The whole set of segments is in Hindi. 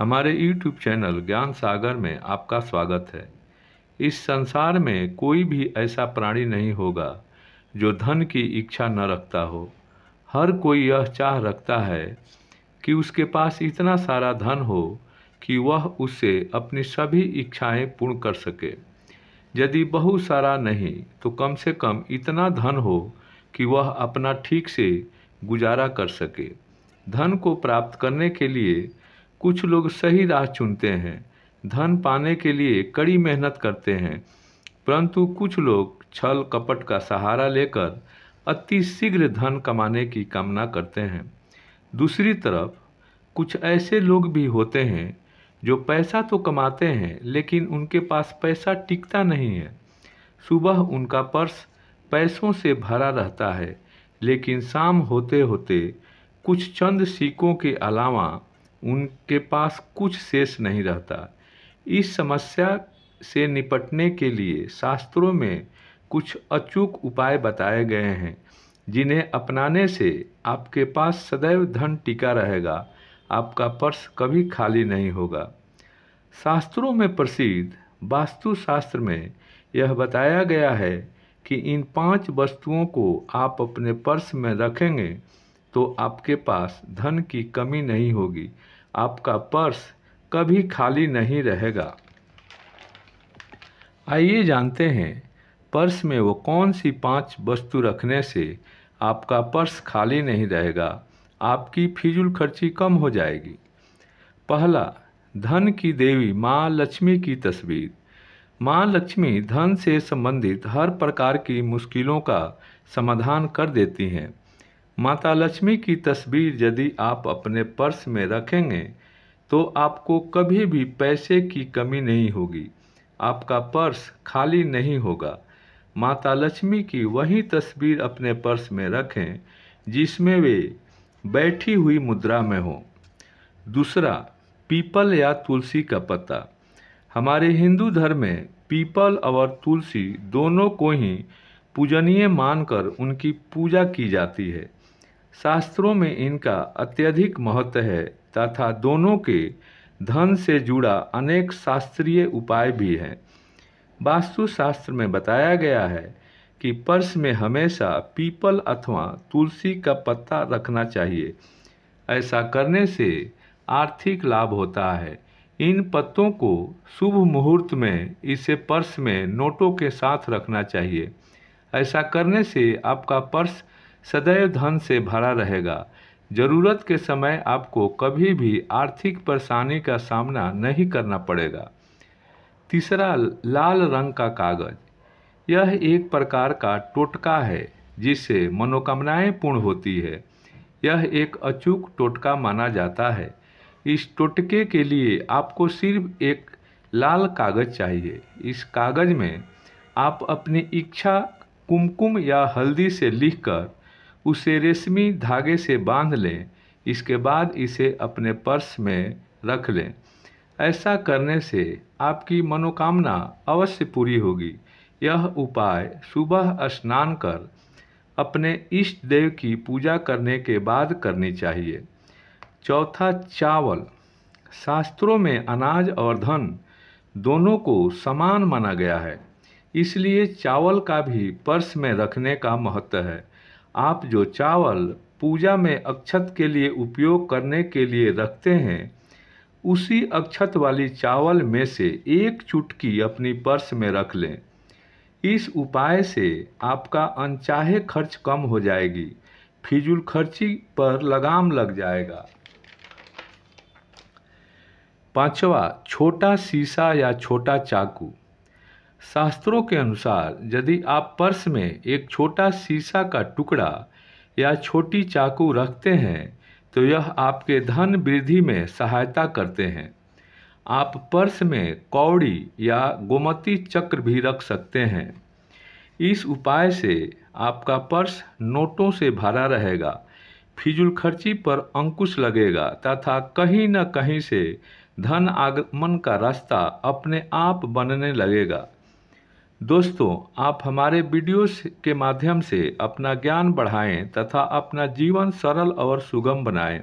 हमारे YouTube चैनल ज्ञान सागर में आपका स्वागत है। इस संसार में कोई भी ऐसा प्राणी नहीं होगा जो धन की इच्छा न रखता हो। हर कोई यह चाह रखता है कि उसके पास इतना सारा धन हो कि वह उससे अपनी सभी इच्छाएँ पूर्ण कर सके। यदि बहुत सारा नहीं तो कम से कम इतना धन हो कि वह अपना ठीक से गुजारा कर सके। धन को प्राप्त करने के लिए कुछ लोग सही राह चुनते हैं। धन पाने के लिए कड़ी मेहनत करते हैं। परंतु कुछ लोग छल कपट का सहारा लेकर अति शीघ्र धन कमाने की कामना करते हैं। दूसरी तरफ़, कुछ ऐसे लोग भी होते हैं जो पैसा तो कमाते हैं, लेकिन उनके पास पैसा टिकता नहीं है। सुबह उनका पर्स पैसों से भरा रहता है, लेकिन शाम होते होते कुछ चंद सिक्कों के अलावा उनके पास कुछ शेष नहीं रहता। इस समस्या से निपटने के लिए शास्त्रों में कुछ अचूक उपाय बताए गए हैं, जिन्हें अपनाने से आपके पास सदैव धन टिका रहेगा। आपका पर्स कभी खाली नहीं होगा। शास्त्रों में प्रसिद्ध वास्तुशास्त्र में यह बताया गया है कि इन पाँच वस्तुओं को आप अपने पर्स में रखेंगे तो आपके पास धन की कमी नहीं होगी। आपका पर्स कभी खाली नहीं रहेगा। आइए जानते हैं, पर्स में वो कौन सी पाँच वस्तु रखने से आपका पर्स खाली नहीं रहेगा। आपकी फिजूल खर्ची कम हो जाएगी। पहला, धन की देवी माँ लक्ष्मी की तस्वीर। माँ लक्ष्मी धन से संबंधित हर प्रकार की मुश्किलों का समाधान कर देती हैं। माता लक्ष्मी की तस्वीर यदि आप अपने पर्स में रखेंगे तो आपको कभी भी पैसे की कमी नहीं होगी। आपका पर्स खाली नहीं होगा। माता लक्ष्मी की वही तस्वीर अपने पर्स में रखें, जिसमें वे बैठी हुई मुद्रा में हो। दूसरा, पीपल या तुलसी का पत्ता। हमारे हिंदू धर्म में पीपल और तुलसी दोनों को ही पूजनीय मानकर उनकी पूजा की जाती है। शास्त्रों में इनका अत्यधिक महत्व है, तथा दोनों के धन से जुड़ा अनेक शास्त्रीय उपाय भी हैं। वास्तुशास्त्र में बताया गया है कि पर्स में हमेशा पीपल अथवा तुलसी का पत्ता रखना चाहिए। ऐसा करने से आर्थिक लाभ होता है। इन पत्तों को शुभ मुहूर्त में इसे पर्स में नोटों के साथ रखना चाहिए। ऐसा करने से आपका पर्स सदैव धन से भरा रहेगा। ज़रूरत के समय आपको कभी भी आर्थिक परेशानी का सामना नहीं करना पड़ेगा। तीसरा, लाल रंग का कागज़। यह एक प्रकार का टोटका है जिससे मनोकामनाएँ पूर्ण होती है। यह एक अचूक टोटका माना जाता है। इस टोटके के लिए आपको सिर्फ़ एक लाल कागज़ चाहिए। इस कागज़ में आप अपनी इच्छा कुमकुम या हल्दी से लिखकर उसे रेशमी धागे से बाँध लें, इसके बाद इसे अपने पर्स में रख लें। ऐसा करने से आपकी मनोकामना अवश्य पूरी होगी। यह उपाय सुबह स्नान कर अपने इष्ट देव की पूजा करने के बाद करनी चाहिए। चौथा चावल, शास्त्रों में अनाज और धन दोनों को समान माना गया है, इसलिए चावल का भी पर्स में रखने का महत्व है। आप जो चावल पूजा में अक्षत के लिए उपयोग करने के लिए रखते हैं, उसी अक्षत वाली चावल में से एक चुटकी अपनी पर्स में रख लें। इस उपाय से आपका अनचाहे खर्च कम हो जाएगी। फिजूल खर्ची पर लगाम लग जाएगा। पांचवा, छोटा शीशा या छोटा चाकू। शास्त्रों के अनुसार यदि आप पर्स में एक छोटा शीशा का टुकड़ा या छोटी चाकू रखते हैं तो यह आपके धन वृद्धि में सहायता करते हैं। आप पर्स में कौड़ी या गोमती चक्र भी रख सकते हैं। इस उपाय से आपका पर्स नोटों से भरा रहेगा, फिजूल खर्ची पर अंकुश लगेगा, तथा कहीं न कहीं से धन आगमन का रास्ता अपने आप बनने लगेगा। दोस्तों, आप हमारे वीडियोस के माध्यम से अपना ज्ञान बढ़ाएँ तथा अपना जीवन सरल और सुगम बनाएँ।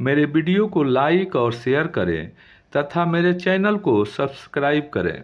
मेरे वीडियो को लाइक और शेयर करें तथा मेरे चैनल को सब्सक्राइब करें।